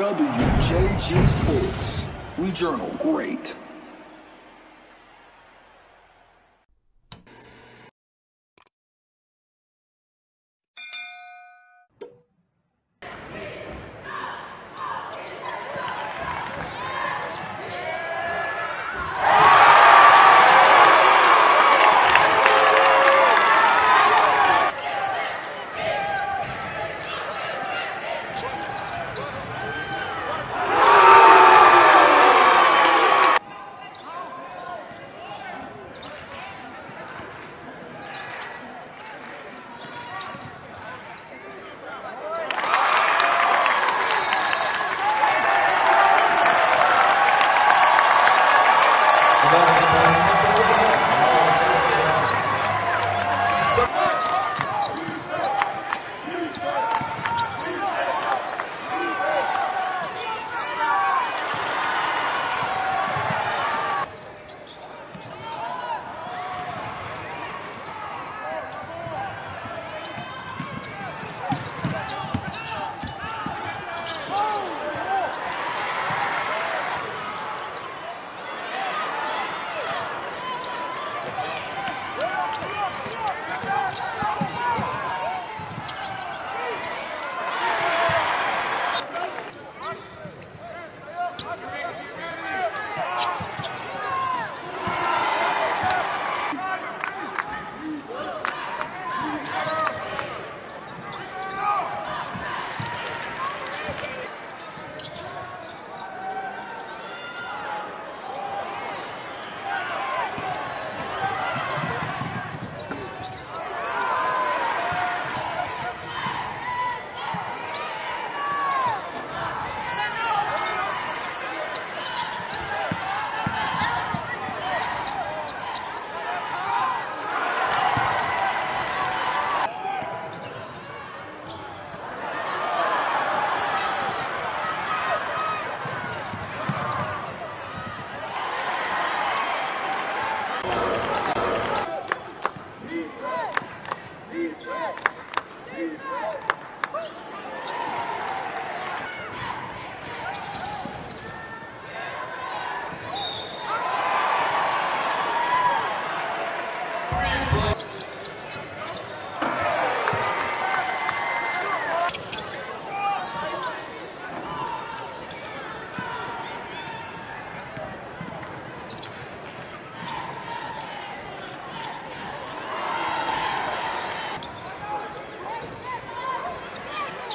WJG Sports. We journal great.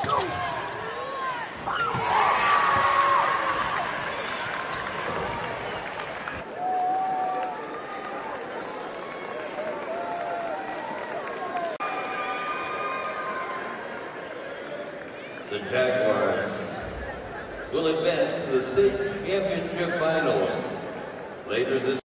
Go! The Jaguars will advance to the state championship finals later this